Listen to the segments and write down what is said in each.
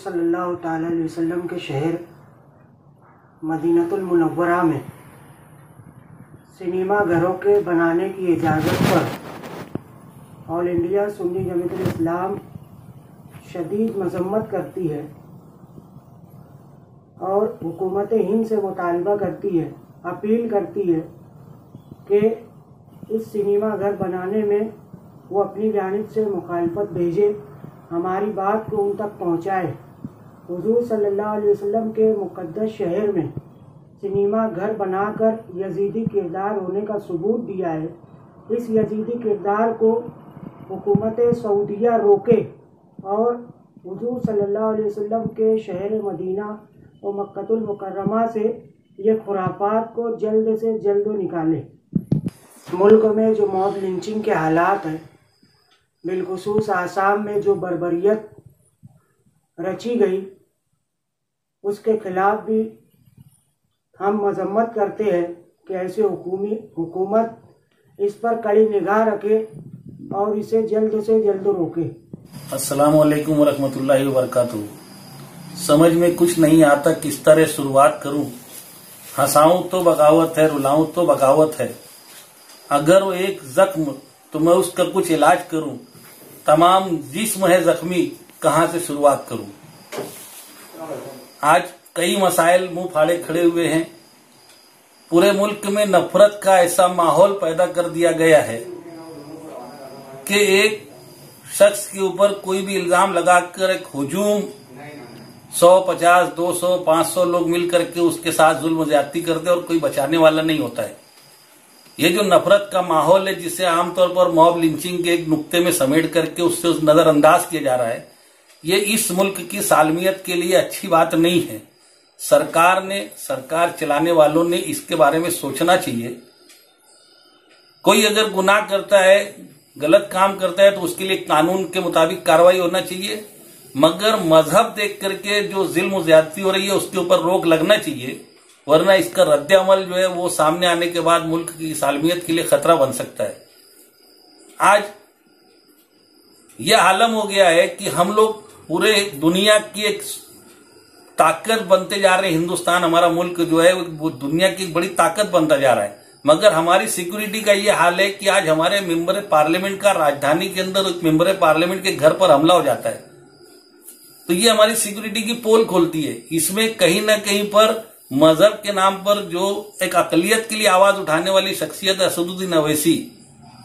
सल्लल्लाहु अलैहि वसल्लम के शहर मदीनतुल मुनव्वरा में सिनेमा घरों के बनाने की इजाज़त पर ऑल इंडिया सुन्नी जमीयत इस्लाम शदीद मजम्मत करती है और हुकूमत हिंद से मुतालबा करती है, अपील करती है कि इस सिनेमा घर बनाने में वो अपनी जानब से मुखालफत भेजे, हमारी बात को उन तक पहुँचाए। हुजूर सल्लल्लाहु अलैहि वसल्लम के मुक़द्दस शहर में सिनेमा घर बनाकर यजीदी किरदार होने का सबूत दिया है। इस यजीदी किरदार को हुकूमत सऊदिया रोके और हुजूर सल्लल्लाहु अलैहि वसल्लम के शहर मदीना और मक्तुल मुकर्रमा से ये खुराफात को जल्द से जल्द निकाले। मुल्क में जो मॉब लिंचिंग के हालात हैं, बिलखसूस आसाम में जो बरबरीत रची गई उसके खिलाफ भी हम मजम्मत करते हैं कि ऐसे हुकूमी, हुकूमत इस पर कड़ी निगाह रखे और इसे जल्द से जल्द रोके। अस्सलाम वालेकुम वरहमतुल्लाहि वबरकातुहू। समझ में कुछ नहीं आता किस तरह शुरुआत करूँ। हंसाऊं तो बगावत है, रुलाऊं तो बगावत है। अगर वो एक जख्म तो मैं उसका कुछ इलाज करूँ। तमाम जिस्म है जख्मी, कहाँ से शुरुआत करूँ? आज कई मसाइल मुँह फाड़े खड़े हुए हैं। पूरे मुल्क में नफरत का ऐसा माहौल पैदा कर दिया गया है कि एक शख्स के ऊपर कोई भी इल्ज़ाम लगाकर एक हजूम, सौ पचास, दो सौ, पाँच सौ लोग मिलकर के उसके साथ जुल्म ज्यादती करते और कोई बचाने वाला नहीं होता है। ये जो नफरत का माहौल है, जिसे आमतौर पर मॉब लिंचिंग के एक नुक्ते में समेट करके उससे उस नजरअंदाज किया जा रहा है ये इस मुल्क की सालमियत के लिए अच्छी बात नहीं है। सरकार ने, सरकार चलाने वालों ने इसके बारे में सोचना चाहिए। कोई अगर गुनाह करता है, गलत काम करता है तो उसके लिए कानून के मुताबिक कार्रवाई होना चाहिए। मगर मज़हब देख करके जो जिल्म ज्यादती हो रही है, उसके ऊपर रोक लगना चाहिए, वरना इसका रद्द अमल जो है, वो सामने आने के बाद मुल्क की सालमियत के लिए खतरा बन सकता है। आज यह आलम हो गया है कि हम लोग पूरे दुनिया की एक ताकत बनते जा रहे हिंदुस्तान हमारा मुल्क जो है, वो दुनिया की एक बड़ी ताकत बनता जा रहा है। मगर हमारी सिक्योरिटी का ये हाल है कि आज हमारे मेंबर पार्लियामेंट का राजधानी के अंदर मेंबर पार्लियामेंट के घर पर हमला हो जाता है। तो ये हमारी सिक्योरिटी की पोल खोलती है। इसमें कहीं ना कहीं पर मज़हब के नाम पर जो एक अकलियत के लिए आवाज़ उठाने वाली शख्सियत असदुद्दीन अवैसी,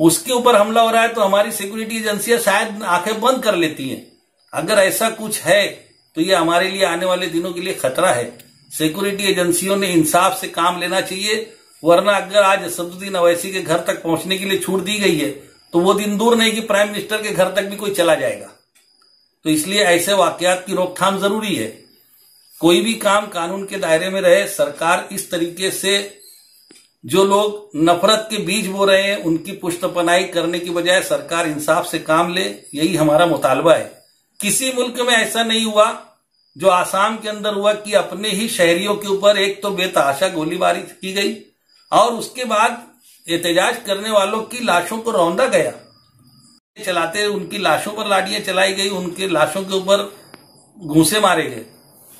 उसके ऊपर हमला हो रहा है तो हमारी सिक्योरिटी एजेंसियाँ शायद आँखें बंद कर लेती हैं। अगर ऐसा कुछ है तो ये हमारे लिए आने वाले दिनों के लिए खतरा है। सिक्योरिटी एजेंसियों ने इंसाफ से काम लेना चाहिए, वरना अगर आज असदुद्दीन अवैसी के घर तक पहुँचने के लिए छूट दी गई है तो वो दिन दूर नहीं कि प्राइम मिनिस्टर के घर तक भी कोई चला जाएगा। तो इसलिए ऐसे वाकयात की रोकथाम ज़रूरी है। कोई भी काम कानून के दायरे में रहे, सरकार इस तरीके से जो लोग नफरत के बीज बो रहे हैं, उनकी पुष्टपनाई करने की बजाय सरकार इंसाफ से काम ले, यही हमारा मुतालबा है। किसी मुल्क में ऐसा नहीं हुआ जो आसाम के अंदर हुआ कि अपने ही शहरियों के ऊपर एक तो बेतहाशा गोलीबारी की गई और उसके बाद एहतजाज करने वालों की लाशों को रौंदा गया। चलाते उनकी लाशों पर लाडियाँ चलाई गई, उनके लाशों के ऊपर घूसे मारे गए।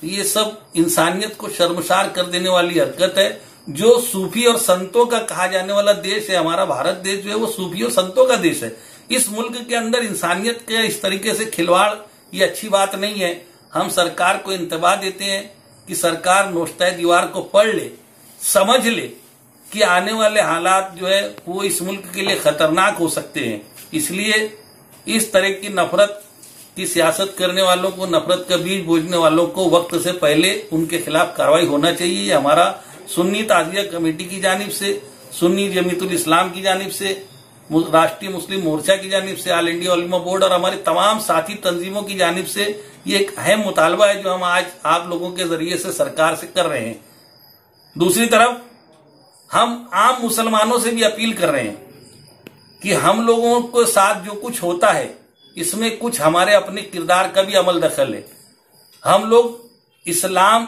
ये सब इंसानियत को शर्मसार कर देने वाली हरकत है। जो सूफी और संतों का कहा जाने वाला देश है, हमारा भारत देश जो है, वो सूफी और संतों का देश है। इस मुल्क के अंदर इंसानियत के इस तरीके से खिलवाड़ ये अच्छी बात नहीं है। हम सरकार को इंतबा देते हैं कि सरकार नोश्ता दीवार को पढ़ ले, समझ ले कि आने वाले हालात जो है वो इस मुल्क के लिए खतरनाक हो सकते हैं। इसलिए इस तरह की नफरत की सियासत करने वालों को, नफरत का बीज बोझने वालों को वक्त से पहले उनके खिलाफ कार्रवाई होना चाहिए। हमारा सुन्नी ताजिया कमेटी की जानब से, सुन्नी जमीतुल इस्लाम की जानब से राष्ट्रीय मुस्लिम मोर्चा की जानब से ऑल इंडिया ओलमा बोर्ड और हमारे तमाम साथी तंजीमों की जानब से ये एक अहम मुतालबा है जो हम आज आप लोगों के ज़रिए से सरकार से कर रहे हैं। दूसरी तरफ़, हम आम मुसलमानों से भी अपील कर रहे हैं कि हम लोगों के साथ जो कुछ होता है, इसमें कुछ हमारे अपने किरदार का भी अमल दखल है। हम लोग इस्लाम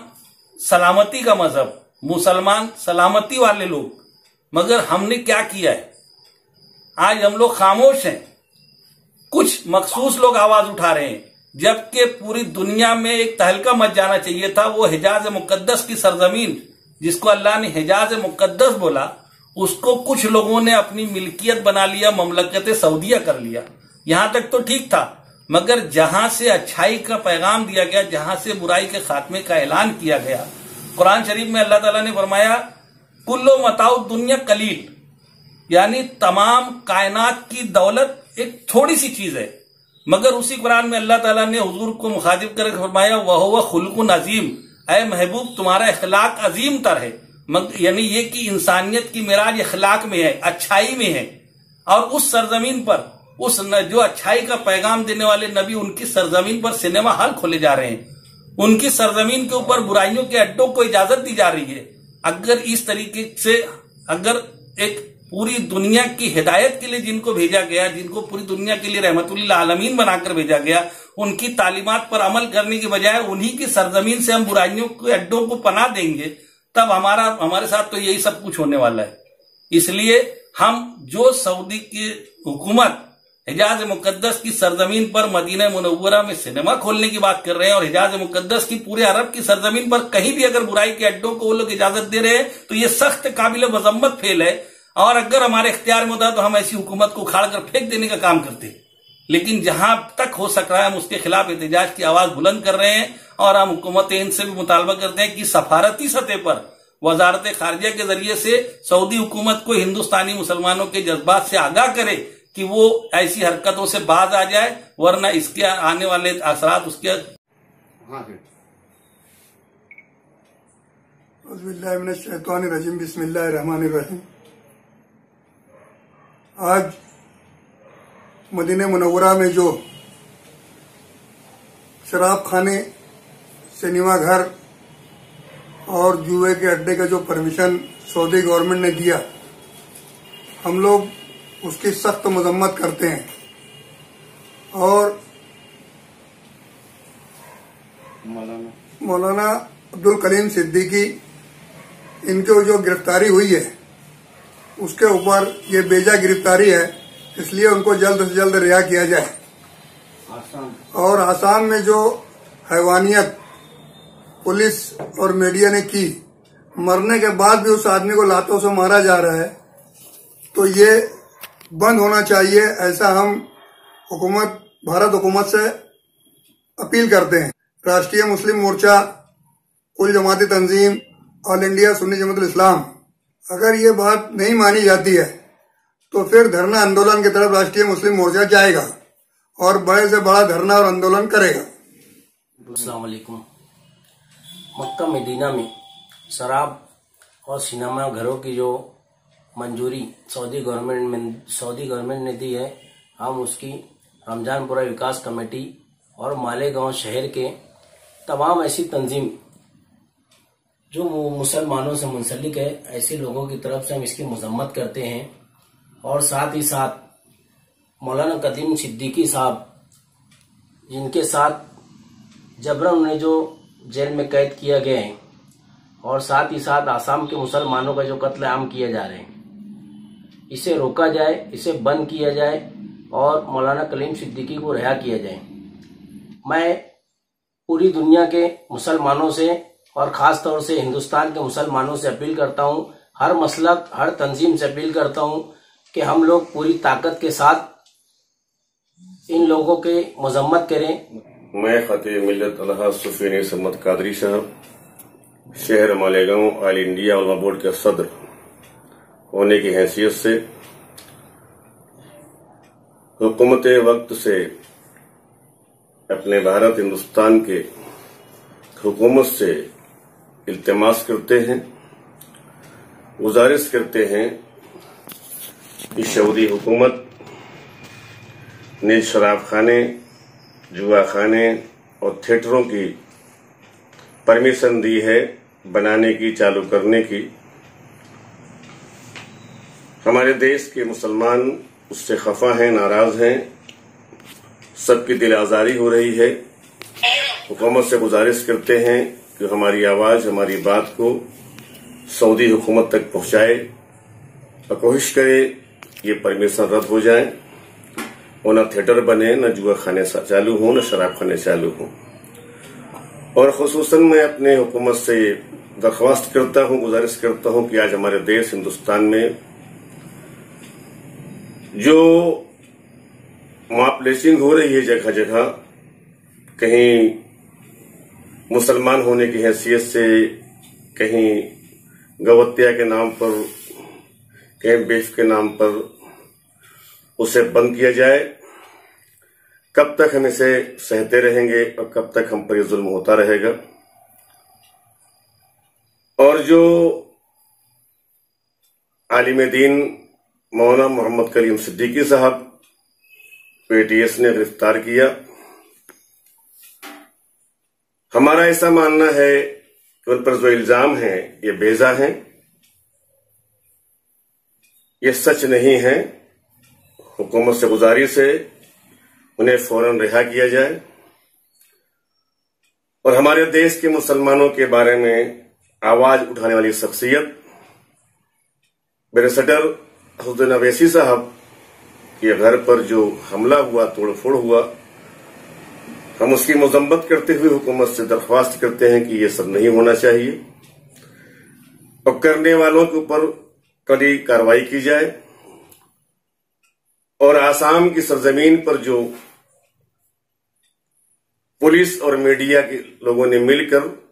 सलामती का मज़हब, मुसलमान सलामती वाले लोग, मगर हमने क्या किया है? आज हम लोग खामोश हैं। कुछ मखसूस लोग आवाज़ उठा रहे हैं। जबकि पूरी दुनिया में एक तहलका मच जाना चाहिए था, वो हिजाज मुकद्दस की सरजमीन, जिसको अल्लाह ने हिजाज मुकद्दस बोला, उसको कुछ लोगों ने अपनी मिल्कियत बना लिया, ममलकत सऊदिया कर लिया। यहाँ तक तो ठीक था, मगर जहाँ से अच्छाई का पैगाम दिया गया, जहाँ से बुराई के खात्मे का ऐलान किया गया। कुरान शरीफ में अल्लाह ताला ने फरमाया, कुल्लो मताउ दुनिया कलील। यानी तमाम कायनात की दौलत एक थोड़ी सी चीज़ है। मगर उसी कुरान में अल्लाह ताला ने हुजूर को मुखातिब कर फरमाया वह हुआ खुलकुन अजीम। अय महबूब तुम्हारा इखलाक अजीम तर है। यानी ये कि इंसानियत की मिराज इखलाक में है अच्छाई में है। और उस सरजमीन पर उस न, जो अच्छाई का पैगाम देने वाले नबी उनकी सरजमीन पर सिनेमा हॉल खोले जा रहे हैं। उनकी सरजमीन के ऊपर बुराइयों के अड्डों को इजाज़त दी जा रही है। अगर इस तरीके से अगर एक पूरी दुनिया की हिदायत के लिए जिनको भेजा गया, जिनको पूरी दुनिया के लिए रहमतुल्ला आलमीन बनाकर भेजा गया, उनकी तालीमत पर अमल करने के बजाय उन्हीं की सरजमीन से हम बुराइयों के अड्डों को पना देंगे, तब हमारा, हमारे साथ तो यही सब कुछ होने वाला है। इसलिए हम जो सऊदी की हुकूमत, हिजाज मुकद्दस की सरजमीन पर मदीना मुनवरा में सिनेमा खोलने की बात कर रहे हैं और हिजाज मुकद्दस की पूरे अरब की सरजमीन पर कहीं भी अगर बुराई के अड्डों को वो लोग इजाज़त दे रहे हैं तो ये सख्त काबिल मजम्मत फेल है। और अगर हमारे इख्तियार में होता तो हम ऐसी हुकूमत को उखाड़ कर फेंक देने का काम करते लेकिन जहाँ तक हो सक रहा है हम उसके खिलाफ एहतजाज की आवाज़ बुलंद कर रहे हैं और हम हुकूमत इनसे भी मुतालबा करते हैं कि सफारती सतह पर वजारत खारजिया के ज़रिए से सऊदी हुकूमत को हिंदुस्तानी मुसलमानों के जज्बात से आगाह करे कि वो ऐसी हरकतों से बाज आ जाए वरना इसके आने वाले असरात उसके रजीम। बिस्मिल्लाहिर्रहमानिर्रहीम आज मदीने मुनवरा में जो शराब खाने सिनेमा घर और जुए के अड्डे का जो परमिशन सऊदी गवर्नमेंट ने दिया हम लोग उसकी सख्त मजम्मत करते हैं। और मौलाना। अब्दुल कलीम सिद्दीकी इनकी जो गिरफ्तारी हुई है उसके ऊपर ये बेजा गिरफ्तारी है इसलिए उनको जल्द से जल्द रिहा किया जाए। और आसाम में जो हैवानियत पुलिस और मीडिया ने की मरने के बाद भी उस आदमी को लातों से मारा जा रहा है तो ये बंद होना चाहिए ऐसा हम हुकूमत भारत हुकूमत से अपील करते हैं। राष्ट्रीय मुस्लिम मोर्चा कुल जमाती तंजीम ऑल इंडिया सुन्नी जमत इस्लाम। अगर ये बात नहीं मानी जाती है तो फिर धरना आंदोलन की तरफ़ राष्ट्रीय मुस्लिम मोर्चा जाएगा और बड़े से बड़ा धरना और आंदोलन करेगा। मक्का मदीना में शराब और सिनेमा घरों की जो मंजूरी सऊदी गवर्नमेंट में, सऊदी गवर्नमेंट ने दी है, हम उसकी रमजानपुरा विकास कमेटी और मालेगांव शहर के तमाम ऐसी तंजीम जो मुसलमानों से मुंसलिक है, ऐसे लोगों की तरफ़ से हम इसकी मजम्मत करते हैं। और साथ ही साथ मौलाना कदीम सिद्दीकी साहब, जिनके साथ जबरन उन्हें जो जेल में कैद किया गया है, और साथ ही साथ आसाम के मुसलमानों का जो कत्ल आम किया जा रहे हैं, इसे रोका जाए, इसे बंद किया जाए, और मौलाना कलीम सिद्दीकी को रिहा किया जाए। मैं पूरी दुनिया के मुसलमानों से और ख़ास तौर से हिंदुस्तान के मुसलमानों से अपील करता हूँ, हर मसलक हर तंजीम से अपील करता हूँ कि हम लोग पूरी ताकत के साथ इन लोगों के मजम्मत करें। मैं खतीब मिलत सुफीन सम्मत कादरी साहब, शहर Malegaon all India Ulama board के सदर होने की हैसियत से हुकूमत वक्त से अपने भारत हिंदुस्तान के हुकूमत से इल्तमास करते हैं, गुजारिश करते हैं कि सऊदी हुकूमत ने शराब खाने, जुआ खाने और थिएटरों की परमिशन दी है बनाने की, चालू करने की। हमारे देश के मुसलमान उससे खफा हैं, नाराज़ हैं, सबकी दिल आजारी हो रही है। हुकूमत से गुजारिश करते हैं कि हमारी आवाज़, हमारी बात को सऊदी हुकूमत तक पहुँचाए और कोशिश करे ये परमिशन रद्द हो जाए। और न थिएटर बने, न जुआ खाने चालू हों, न शराब खाने चालू हों। और खसूस मैं अपने हुकूमत से दरख्वास्त करता हूँ, गुजारिश करता हूँ कि आज हमारे देश हिंदुस्तान में जो मॉपलेसिंग हो रही है जगह जगह कहीं मुसलमान होने की हैसियत से कहीं गवत्या के नाम पर, कहीं बेफ के नाम पर उसे बंद किया जाए। कब तक हम इसे सहते रहेंगे और कब तक हम पर यह जुल्म होता रहेगा? और जो आलिम दीन मौलाना मोहम्मद करीम सिद्दीकी साहब, पेटीएस ने गिरफ़्तार किया। हमारा ऐसा मानना है कि उन पर जो इल्ज़ाम है, ये बेजा है। ये सच नहीं है। हुकूमत से गुजारिश है उन्हें फ़ौरन रिहा किया जाए। और हमारे देश के मुसलमानों के बारे में आवाज़ उठाने वाली शख्सियत बैरिस्टर हुसैन अवैसी साहब, के घर पर जो हमला हुआ, तोड़फोड़ हुआ हम उसकी मजम्मत करते हुए हुकूमत से दरख्वास्त करते हैं कि ये सब नहीं होना चाहिए। और करने वालों के ऊपर कड़ी कार्रवाई की जाए। और आसाम की सरजमीन पर जो पुलिस और मीडिया के लोगों ने मिलकर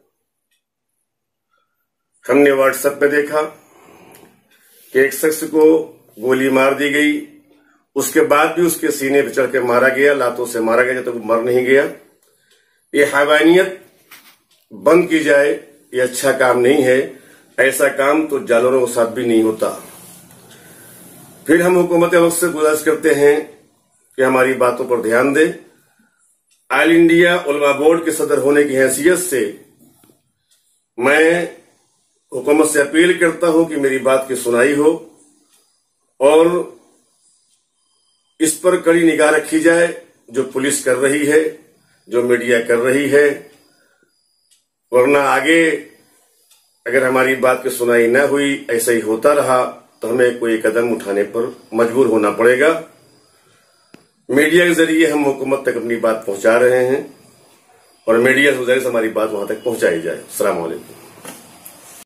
हमने व्हाट्सएप पे देखा कि एक शख्स को गोली मार दी गई। उसके बाद भी उसके सीने पर चढ़ के मारा गया, लातों से मारा गया, जब तक तो मर नहीं गया। ये हैवानियत बंद की जाए, ये अच्छा काम नहीं है। ऐसा काम तो जानवरों के साथ भी नहीं होता। फिर हम हुकूमत वक्त से गुजारिश करते हैं कि हमारी बातों पर ध्यान दे। ऑल इंडिया उलमा बोर्ड के सदर होने की हैसियत से मैं हुकूमत से अपील करता हूँ कि मेरी बात की सुनाई हो और इस पर कड़ी निगाह रखी जाए, जो पुलिस कर रही है, जो मीडिया कर रही है। वरना आगे अगर हमारी बात की सुनाई न हुई, ऐसा ही होता रहा तो हमें कोई कदम उठाने पर मजबूर होना पड़ेगा। मीडिया के ज़रिए हम हुकूमत तक अपनी बात पहुँचा रहे हैं, और मीडिया से हमारी बात वहाँ तक पहुंचाई जाए। असलामकुम